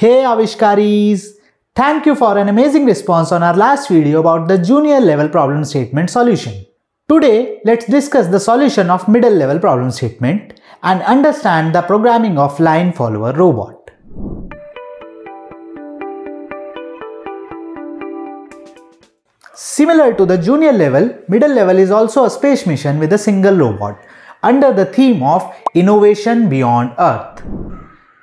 Hey Avishkaris! Thank you for an amazing response on our last video about the junior level problem statement solution. Today, let's discuss the solution of middle level problem statement and understand the programming of line follower robot. Similar to the junior level, middle level is also a space mission with a single robot under the theme of Innovation Beyond Earth.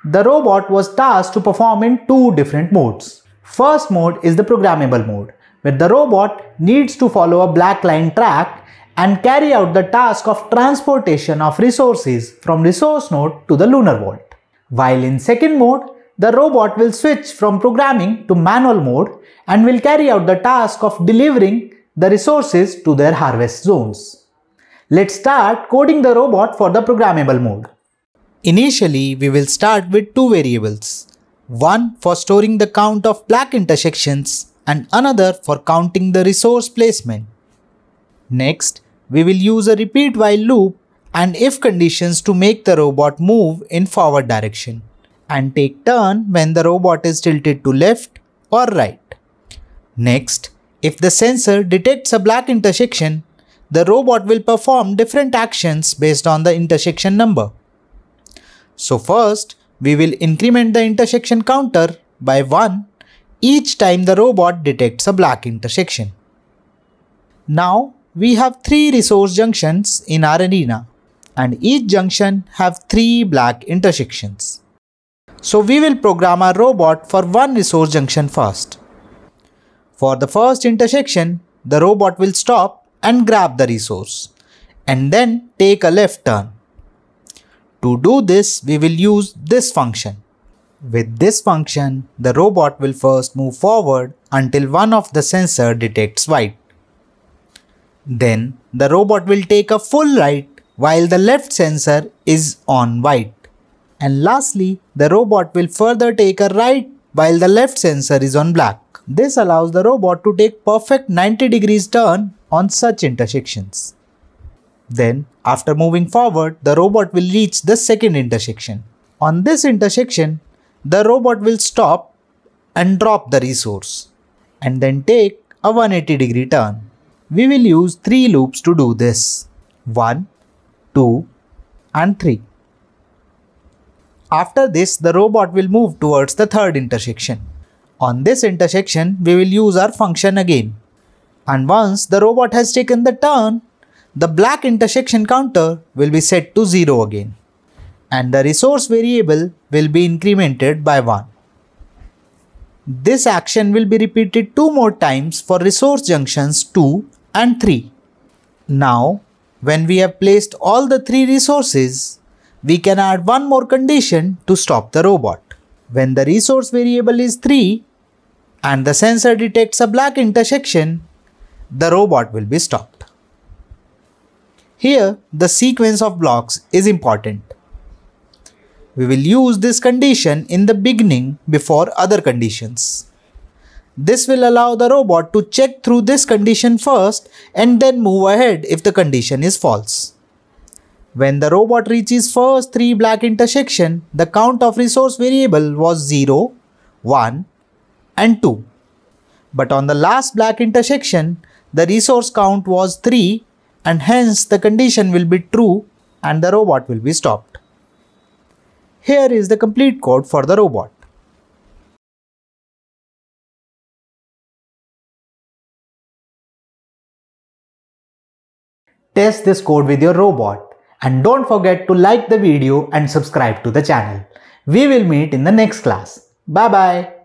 The robot was tasked to perform in two different modes. First mode is the programmable mode, where the robot needs to follow a black line track and carry out the task of transportation of resources from resource node to the lunar vault. While in second mode, the robot will switch from programming to manual mode and will carry out the task of delivering the resources to their harvest zones. Let's start coding the robot for the programmable mode. Initially, we will start with two variables. One for storing the count of black intersections and another for counting the resource placement. Next, we will use a repeat while loop and if conditions to make the robot move in forward direction and take turn when the robot is tilted to left or right. Next, if the sensor detects a black intersection, the robot will perform different actions based on the intersection number. So first, we will increment the intersection counter by 1 each time the robot detects a black intersection. Now, we have 3 resource junctions in our arena and each junction have 3 black intersections. So we will program our robot for one resource junction first. For the first intersection, the robot will stop and grab the resource and then take a left turn. To do this, we will use this function. With this function, the robot will first move forward until one of the sensor detects white. Then, the robot will take a full right while the left sensor is on white. And lastly, the robot will further take a right while the left sensor is on black. This allows the robot to take perfect 90 degrees turn on such intersections. Then, after moving forward, the robot will reach the second intersection. On this intersection, the robot will stop and drop the resource and then take a 180 degree turn. We will use 3 loops to do this 1, 2 and 3. After this, the robot will move towards the third intersection. On this intersection, we will use our function again. And once the robot has taken the turn, the black intersection counter will be set to 0 again and the resource variable will be incremented by 1. This action will be repeated two more times for resource junctions 2 and 3. Now, when we have placed all the three resources, we can add one more condition to stop the robot. When the resource variable is 3 and the sensor detects a black intersection, the robot will be stopped. Here, the sequence of blocks is important. We will use this condition in the beginning before other conditions. This will allow the robot to check through this condition first and then move ahead if the condition is false. When the robot reaches first 3 black intersection, the count of resource variable was 0, 1 and 2. But on the last black intersection, the resource count was 3 and hence the condition will be true and the robot will be stopped. Here is the complete code for the robot. Test this code with your robot and don't forget to like the video and subscribe to the channel. We will meet in the next class. Bye bye.